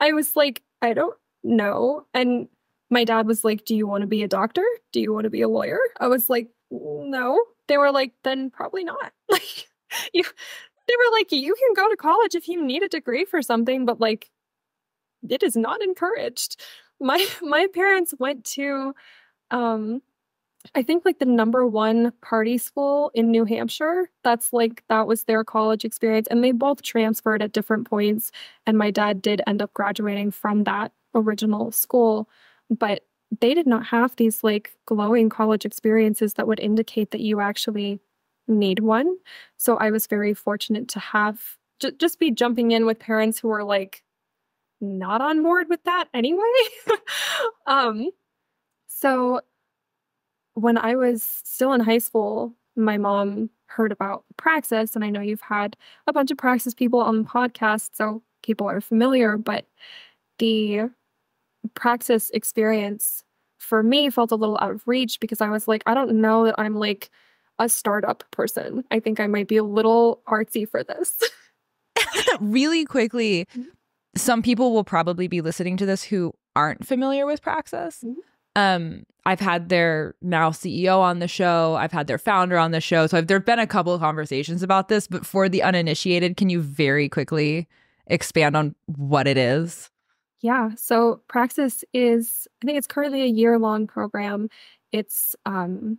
I was like, I don't know. And my dad was like, Do you want to be a doctor? Do you want to be a lawyer? I was like, No. They were like, Then probably not. Like, you, they were like, You can go to college if you need a degree for something, but like, it is not encouraged my my parents went to um I think like the number one party school in New Hampshire. That's like that was their college experience and they both transferred at different points and my dad did end up graduating from that original school, but they did not have these like glowing college experiences that would indicate that you actually need one. So I was very fortunate to have just be jumping in with parents who were like not on board with that anyway. um, so when I was still in high school, my mom heard about Praxis, and I know you've had a bunch of Praxis people on the podcast, so people are familiar, but the Praxis experience for me felt a little out of reach because I was like, I don't know that I'm like a startup person. I think I might be a little artsy for this. really quickly, mm-hmm some people will probably be listening to this who aren't familiar with Praxis. Mm-hmm. Um, I've had their now CEO on the show. I've had their founder on the show. So there have been a couple of conversations about this. But for the uninitiated, can you very quickly expand on what it is? Yeah. So Praxis is, I think it's currently a year long program. It's um,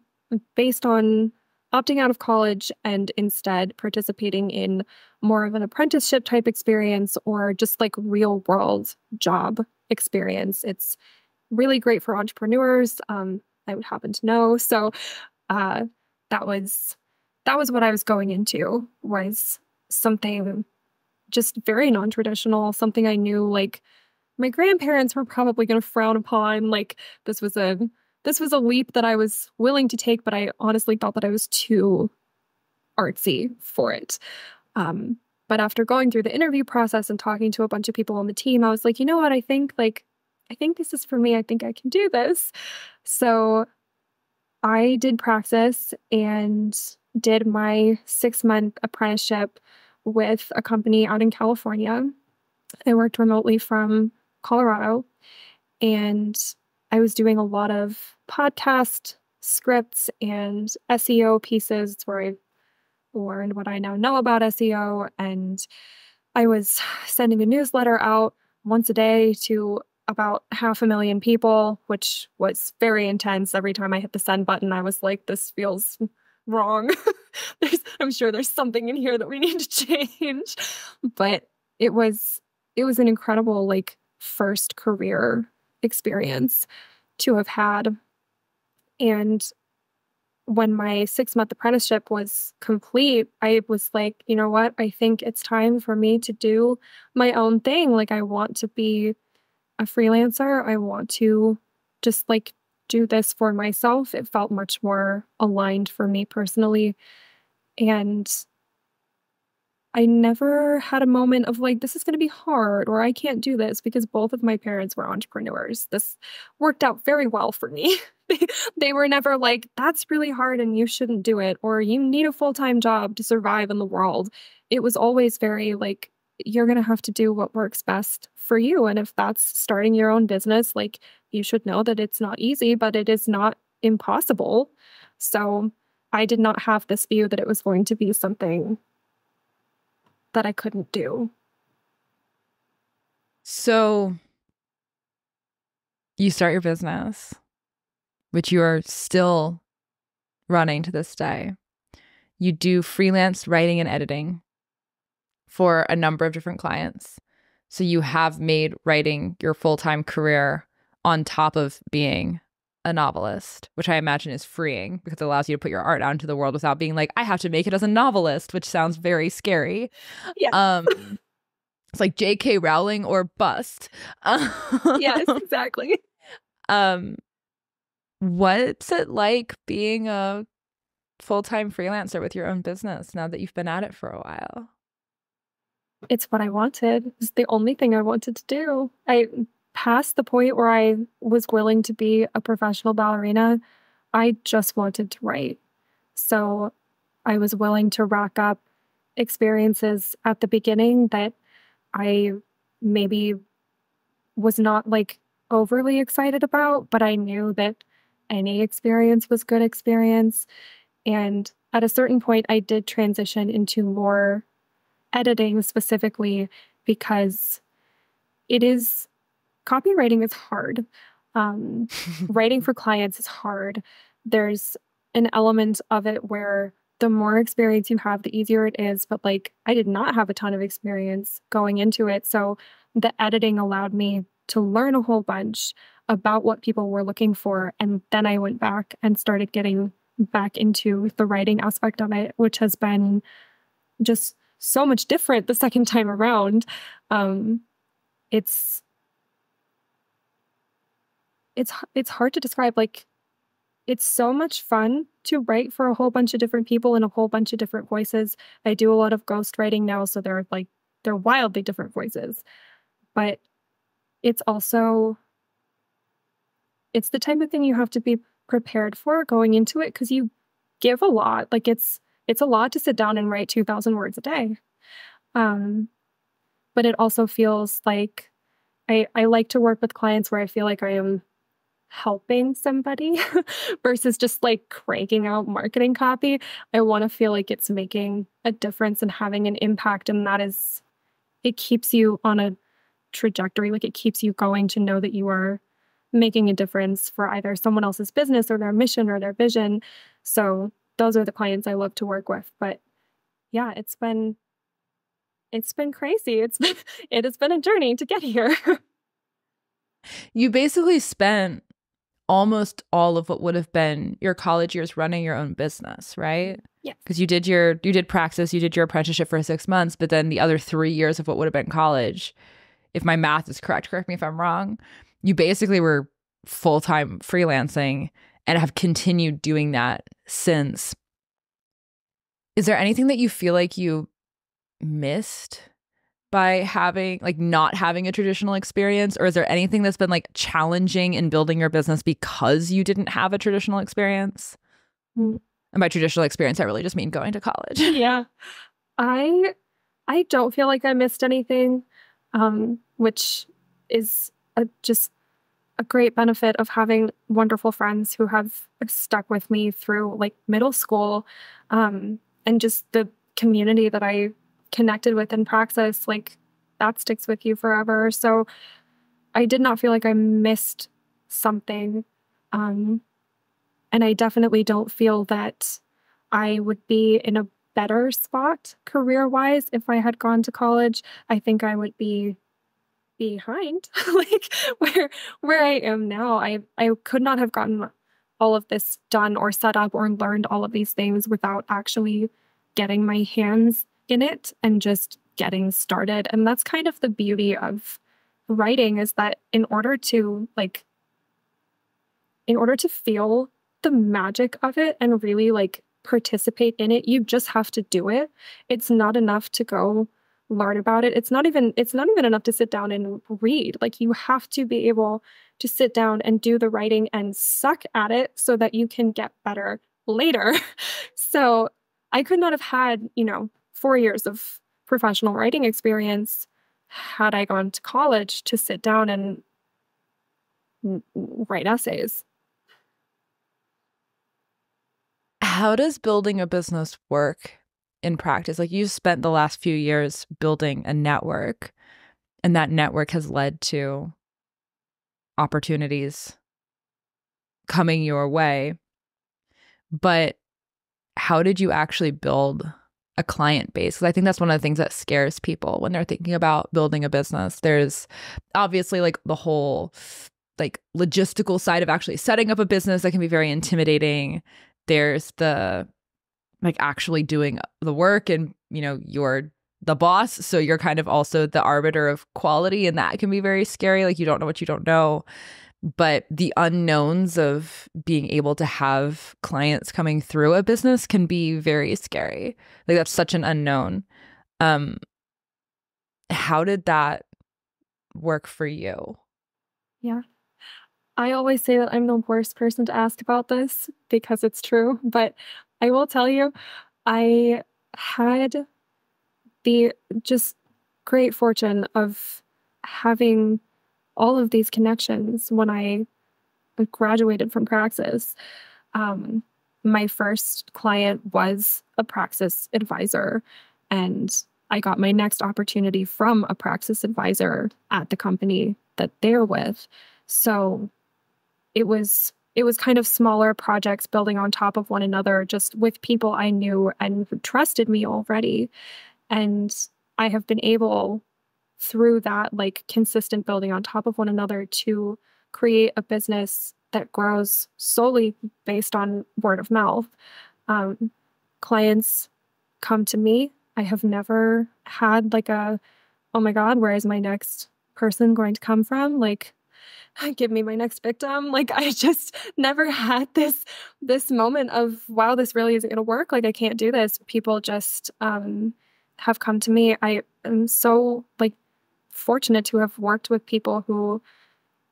based on opting out of college and instead participating in more of an apprenticeship type experience or just like real world job experience. It's really great for entrepreneurs. Um, I would happen to know. So uh, that was that was what I was going into was something just very non-traditional, something I knew like my grandparents were probably going to frown upon. Like this was a this was a leap that I was willing to take, but I honestly felt that I was too artsy for it. Um, but after going through the interview process and talking to a bunch of people on the team, I was like, you know what? I think like I think this is for me. I think I can do this. So I did praxis and did my six month apprenticeship with a company out in California. I worked remotely from Colorado and I was doing a lot of podcast scripts and SEO pieces where I learned what I now know about SEO. And I was sending a newsletter out once a day to about half a million people, which was very intense. Every time I hit the send button, I was like, this feels wrong. I'm sure there's something in here that we need to change. But it was it was an incredible like first career experience to have had. And when my six month apprenticeship was complete, I was like, you know what? I think it's time for me to do my own thing. Like, I want to be a freelancer. I want to just like do this for myself. It felt much more aligned for me personally. And I never had a moment of like, this is going to be hard or I can't do this because both of my parents were entrepreneurs. This worked out very well for me. they were never like, that's really hard and you shouldn't do it or you need a full time job to survive in the world. It was always very like, you're going to have to do what works best for you. And if that's starting your own business, like you should know that it's not easy, but it is not impossible. So I did not have this view that it was going to be something that I couldn't do. So you start your business, which you are still running to this day. You do freelance writing and editing for a number of different clients. So you have made writing your full time career on top of being a novelist, which I imagine is freeing because it allows you to put your art out into the world without being like, I have to make it as a novelist, which sounds very scary. Yeah. Um, it's like J.K. Rowling or bust. yes, exactly. Um, what's it like being a full time freelancer with your own business now that you've been at it for a while? It's what I wanted. It's the only thing I wanted to do. I past the point where I was willing to be a professional ballerina, I just wanted to write. So I was willing to rack up experiences at the beginning that I maybe was not like overly excited about, but I knew that any experience was good experience. And at a certain point, I did transition into more editing specifically because it is copywriting is hard. Um, writing for clients is hard. There's an element of it where the more experience you have, the easier it is. But like, I did not have a ton of experience going into it. So the editing allowed me to learn a whole bunch about what people were looking for. And then I went back and started getting back into the writing aspect of it, which has been just so much different the second time around. Um, it's it's it's hard to describe like it's so much fun to write for a whole bunch of different people in a whole bunch of different voices. I do a lot of ghost writing now, so they're like they're wildly different voices. But it's also it's the type of thing you have to be prepared for going into it because you give a lot. Like it's it's a lot to sit down and write 2000 words a day. Um but it also feels like I I like to work with clients where I feel like I am helping somebody versus just like cranking out marketing copy. I want to feel like it's making a difference and having an impact. And that is, it keeps you on a trajectory. Like it keeps you going to know that you are making a difference for either someone else's business or their mission or their vision. So those are the clients I love to work with. But yeah, it's been it's been crazy. It's been it has been a journey to get here. you basically spent almost all of what would have been your college years running your own business, right? Yeah. Because you did your you did praxis, you did your apprenticeship for six months, but then the other three years of what would have been college, if my math is correct, correct me if I'm wrong, you basically were full time freelancing and have continued doing that since. Is there anything that you feel like you missed by having like not having a traditional experience? Or is there anything that's been like challenging in building your business because you didn't have a traditional experience? Mm. and by traditional experience i really just mean going to college. Yeah. I i don't feel like i missed anything um which is a, just a great benefit of having wonderful friends who have stuck with me through like middle school um and just the community that i connected with in praxis, like that sticks with you forever. So I did not feel like I missed something. Um, and I definitely don't feel that I would be in a better spot career wise if I had gone to college. I think I would be behind like where where I am now. I I could not have gotten all of this done or set up or learned all of these things without actually getting my hands in it and just getting started. And that's kind of the beauty of writing is that in order to like in order to feel the magic of it and really like participate in it, you just have to do it. It's not enough to go learn about it. It's not even it's not even enough to sit down and read. Like you have to be able to sit down and do the writing and suck at it so that you can get better later. so I could not have had, you know, four years of professional writing experience had I gone to college to sit down and write essays. How does building a business work in practice? Like you've spent the last few years building a network, and that network has led to opportunities coming your way. But how did you actually build a client base because I think that's one of the things that scares people when they're thinking about building a business. There's obviously like the whole like logistical side of actually setting up a business that can be very intimidating. There's the like actually doing the work and you know you're the boss so you're kind of also the arbiter of quality and that can be very scary like you don't know what you don't know but the unknowns of being able to have clients coming through a business can be very scary. Like that's such an unknown. Um how did that work for you? Yeah. I always say that i'm the worst person to ask about this because it's true but i will tell you i had the just great fortune of having all of these connections when I graduated from Praxis. Um, my first client was a Praxis advisor, and I got my next opportunity from a Praxis advisor at the company that they're with. So it was it was kind of smaller projects building on top of one another just with people I knew and trusted me already. And I have been able through that like consistent building on top of one another to create a business that grows solely based on word of mouth. Um, clients come to me. I have never had like a, oh my God, where is my next person going to come from? Like, give me my next victim. Like I just never had this this moment of wow, this really isn't gonna work. Like I can't do this. People just um have come to me. I am so like fortunate to have worked with people who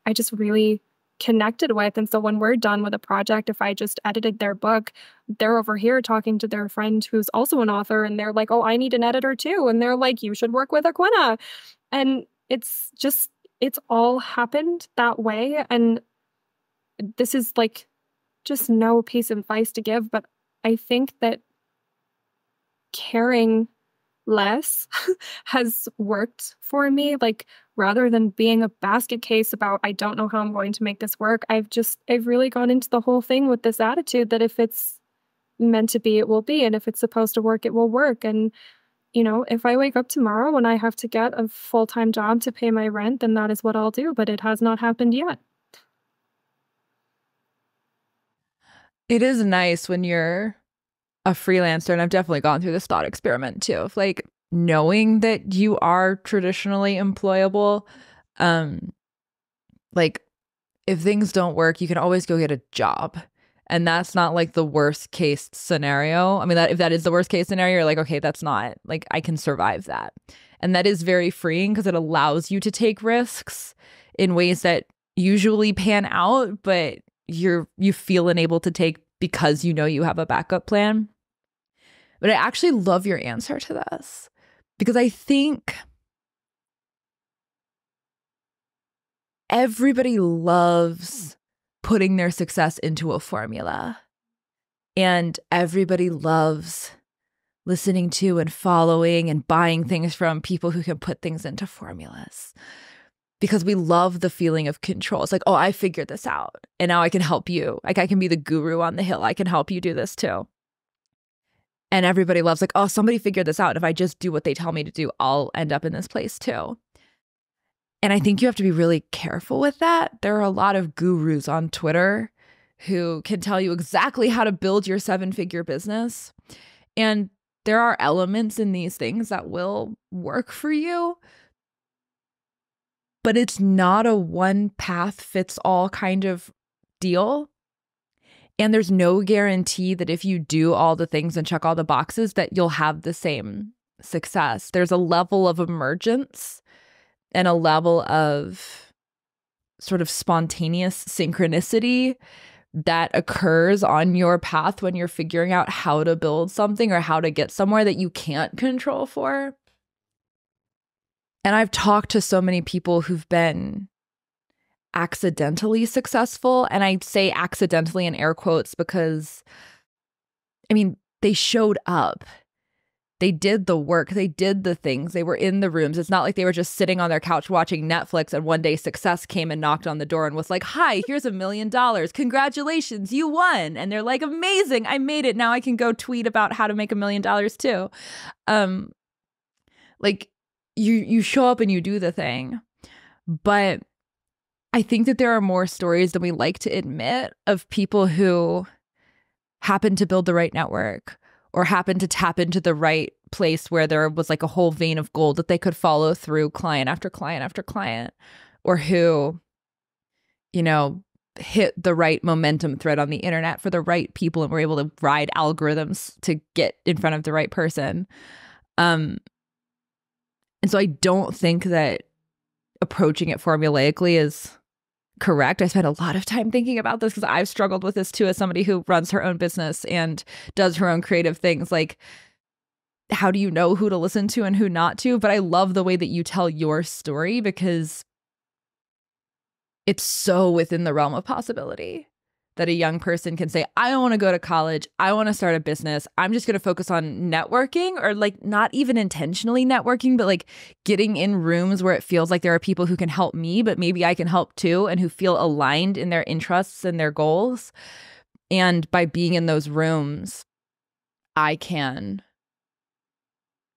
I just really connected with. And so when we're done with a project, if I just edited their book, they're over here talking to their friend who's also an author and they're like, oh, I need an editor too. And they're like, you should work with Aquinnah. And it's just, it's all happened that way. And this is like just no piece of advice to give, but I think that caring less has worked for me. Like rather than being a basket case about I don't know how I'm going to make this work, I've just I've really gone into the whole thing with this attitude that if it's meant to be, it will be. And if it's supposed to work, it will work. And, you know, if I wake up tomorrow and I have to get a full time job to pay my rent, then that is what I'll do. But it has not happened yet. It is nice when you're a freelancer, and I've definitely gone through this thought experiment too of like knowing that you are traditionally employable. Um, like if things don't work, you can always go get a job. And that's not like the worst case scenario. I mean, that if that is the worst case scenario, you're like, okay, that's not like I can survive that. And that is very freeing because it allows you to take risks in ways that usually pan out, but you're you feel unable to take because you know you have a backup plan. But I actually love your answer to this because I think everybody loves putting their success into a formula. And everybody loves listening to and following and buying things from people who can put things into formulas because we love the feeling of control. It's like, oh, I figured this out and now I can help you. Like, I can be the guru on the hill. I can help you do this too. And everybody loves, like, oh, somebody figured this out. If I just do what they tell me to do, I'll end up in this place too. And I think you have to be really careful with that. There are a lot of gurus on Twitter who can tell you exactly how to build your seven figure business. And there are elements in these things that will work for you, but it's not a one path fits all kind of deal. And there's no guarantee that if you do all the things and check all the boxes that you'll have the same success. There's a level of emergence and a level of sort of spontaneous synchronicity that occurs on your path when you're figuring out how to build something or how to get somewhere that you can't control for. And I've talked to so many people who've been accidentally successful. And I say accidentally in air quotes because, I mean, they showed up they did the work, they did the things, they were in the rooms. It's not like they were just sitting on their couch watching Netflix and one day success came and knocked on the door and was like, Hi, here's a million dollars. Congratulations, you won. And they're like, Amazing, I made it. Now I can go tweet about how to make a million dollars too. Um, like you you show up and you do the thing. But I think that there are more stories than we like to admit of people who happen to build the right network or happened to tap into the right place where there was like a whole vein of gold that they could follow through client after client after client or who you know hit the right momentum thread on the internet for the right people and were able to ride algorithms to get in front of the right person. Um and so i don't think that approaching it formulaically is correct. I spent a lot of time thinking about this because I've struggled with this too as somebody who runs her own business and does her own creative things. Like, how do you know who to listen to and who not to? But I love the way that you tell your story because it's so within the realm of possibility that a young person can say, I don't want to go to college. I want to start a business. I'm just going to focus on networking or like not even intentionally networking, but like getting in rooms where it feels like there are people who can help me, but maybe I can help too and who feel aligned in their interests and their goals. And by being in those rooms, I can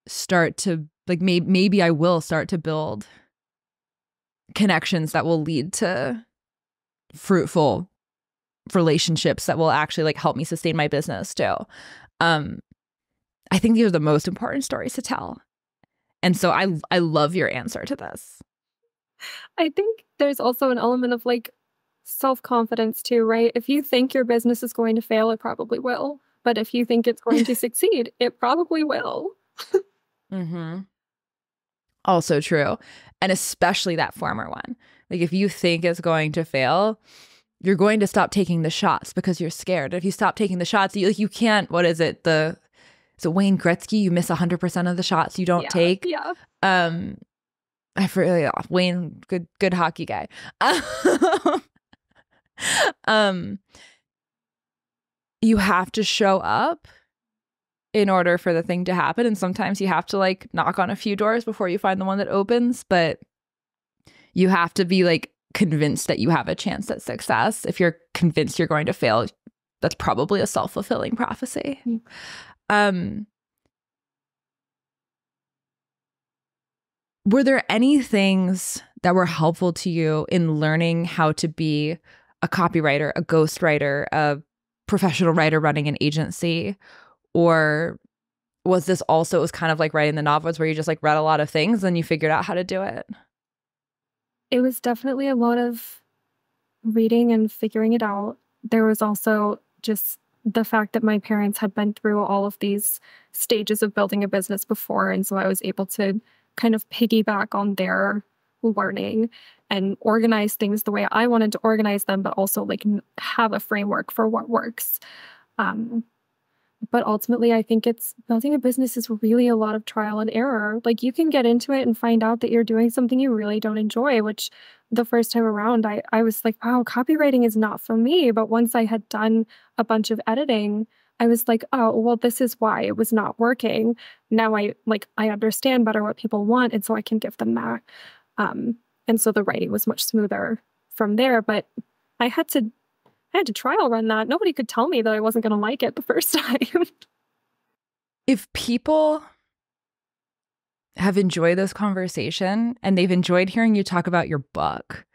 start to like maybe maybe I will start to build connections that will lead to fruitful relationships that will actually like help me sustain my business too. Um, I think these are the most important stories to tell. And so I I love your answer to this. I think there's also an element of like self-confidence too, right? If you think your business is going to fail, it probably will. But if you think it's going to succeed, it probably will. mhm. Also true. And especially that former one. Like if you think it's going to fail, you're going to stop taking the shots because you're scared. If you stop taking the shots, you like you can't. What is it? The so Wayne Gretzky. You miss hundred percent of the shots you don't yeah, take. Yeah. Um, I forget oh, Wayne. Good, good hockey guy. um, you have to show up in order for the thing to happen, and sometimes you have to like knock on a few doors before you find the one that opens. But you have to be like convinced that you have a chance at success. If you're convinced you're going to fail, that's probably a self-fulfilling prophecy. Mm-hmm. Um were there any things that were helpful to you in learning how to be a copywriter, a ghostwriter, a professional writer running an agency? Or was this also it was kind of like writing the novels where you just like read a lot of things and you figured out how to do it? It was definitely a lot of reading and figuring it out. There was also just the fact that my parents had been through all of these stages of building a business before. And so I was able to kind of piggyback on their learning and organize things the way I wanted to organize them, but also like have a framework for what works. Um, but ultimately, I think it's building a business is really a lot of trial and error. Like you can get into it and find out that you're doing something you really don't enjoy, which the first time around, I, I was like, wow, copywriting is not for me. But once I had done a bunch of editing, I was like, oh, well, this is why it was not working. Now I like I understand better what people want, and so I can give them that. Um, and so the writing was much smoother from there. But I had to I had to trial run that. Nobody could tell me that I wasn't going to like it the first time. if people have enjoyed this conversation and they've enjoyed hearing you talk about your book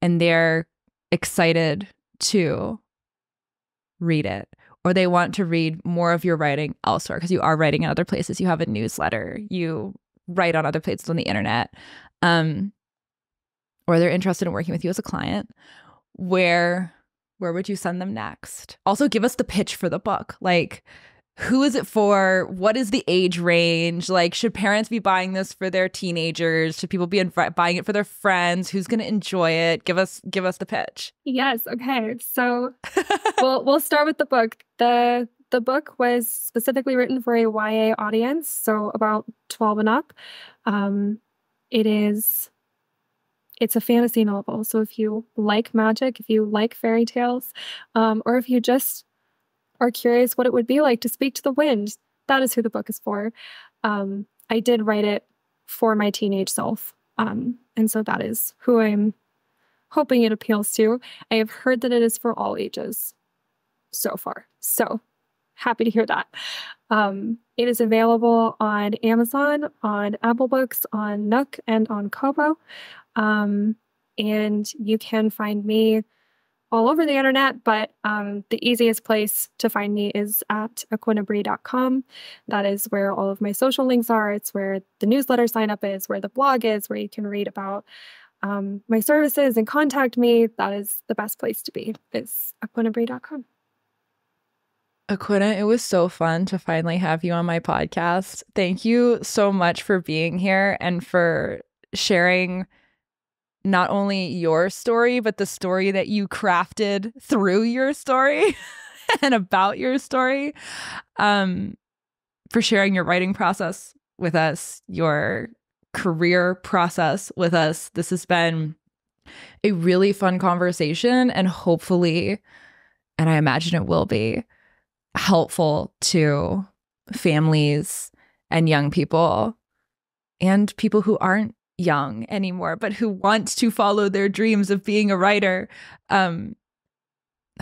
and they're excited to read it or they want to read more of your writing elsewhere because you are writing in other places you have a newsletter you write on other places on the internet um, or they're interested in working with you as a client where where would you send them next also give us the pitch for the book like who is it for? What is the age range? Like, should parents be buying this for their teenagers? Should people be buying it for their friends? Who's going to enjoy it? Give us give us the pitch. Yes. Okay. So we'll we'll start with the book. the The book was specifically written for a YA audience, so about twelve and up. Um, it is. It's a fantasy novel. So if you like magic, if you like fairy tales, um, or if you just are curious what it would be like to speak to the wind, that is who the book is for. Um, I did write it for my teenage self. Um, and so that is who I'm hoping it appeals to. I have heard that it is for all ages so far. So happy to hear that. Um, it is available on Amazon, on Apple Books, on Nook, and on Kobo. Um, and you can find me all over the internet, but um, the easiest place to find me is at aquinnahbree.com. That is where all of my social links are. It's where the newsletter sign up is, where the blog is, where you can read about um, my services and contact me. That is the best place to be, is aquinnahbree.com. Aquinnah, it was so fun to finally have you on my podcast. Thank you so much for being here and for sharing not only your story, but the story that you crafted through your story and about your story. Um, for sharing your writing process with us, your career process with us. This has been a really fun conversation and hopefully, and I imagine it will be, helpful to families and young people and people who aren't young anymore, but who want to follow their dreams of being a writer. Um,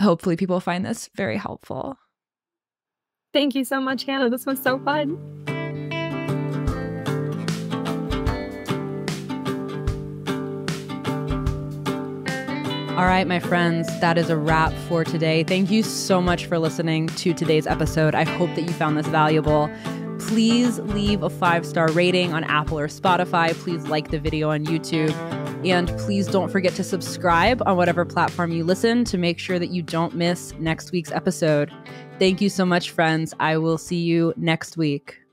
hopefully, people find this very helpful. Thank you so much, Hannah. This was so fun. All right, my friends, that is a wrap for today. Thank you so much for listening to today's episode. I hope that you found this valuable please leave a five star rating on Apple or Spotify. Please like the video on YouTube. And please don't forget to subscribe on whatever platform you listen to make sure that you don't miss next week's episode. Thank you so much, friends. I will see you next week.